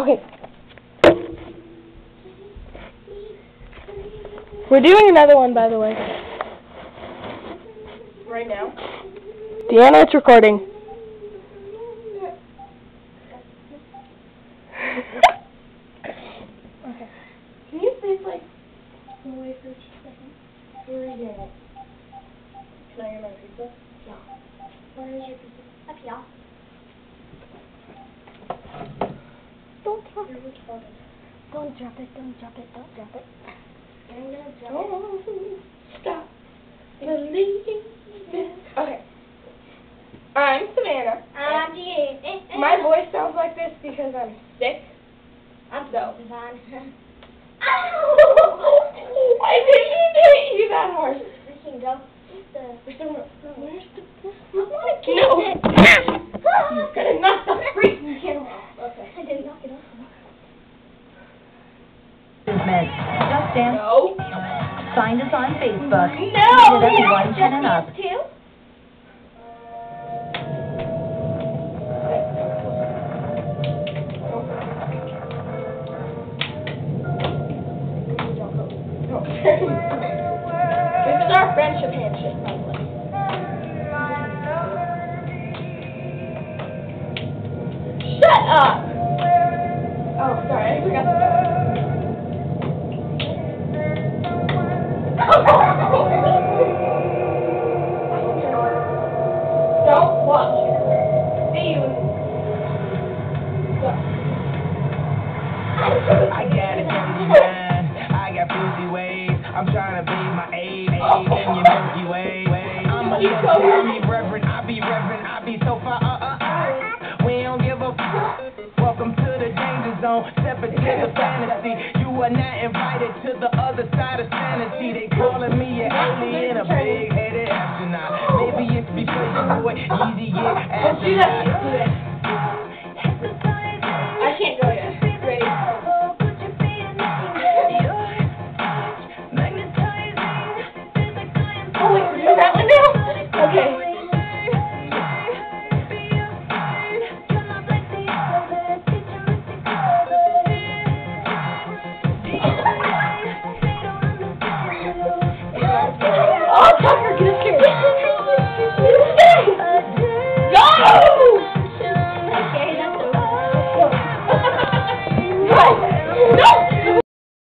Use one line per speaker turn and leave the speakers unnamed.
Okay. We're doing another one, by the way.
Right now?
Deanna, it's recording.
okay. Can you please, like, go away for just a second? Where are you going? Can I get my pizza?
Yeah.
Where is your pizza?
Up here.
Don't drop
You're.
Don't drop it, don't drop it, don't drop it. It.
Don't stop believing. Okay. I'm Savannah.
I'm Deanna.
My voice sounds like this because I'm sick.
I'm
So. Why did you hit you that hard?
We can go. The,
Where's the Where's the
I wanna kiss
No.
it.
Movement. Just Dance.
No.
Find us on Facebook.
No.
Visit everyone 10 and up.
Too?
this is our friendship handshake, by the way. Shut up! Oh, sorry, I forgot
I got from the mind. I got filthy ways. I'm trying to be my age in your Milky Way. I'm a be reverend, I be reverend, I be so far. Danger zone. Step into the fantasy. You are not invited to the other side of sanity. They calling me an alien, a big headed astronaut. Maybe it's because you know it easy, yeah.